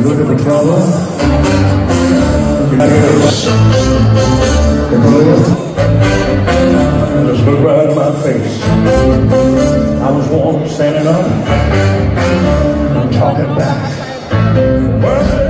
look at the color. The color. Just look right in my face. I was warm standing up. I'm talking back.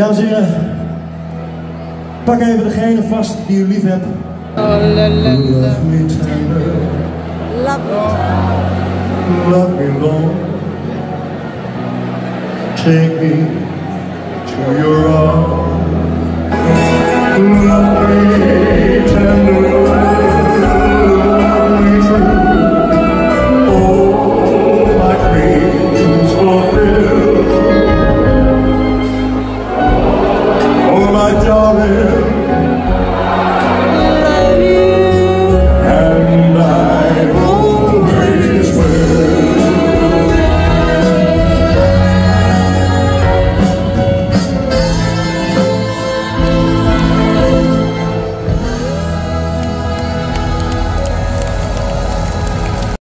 Ja, en pak even degene vast die u lief hebt. Love. Love. Love me to your.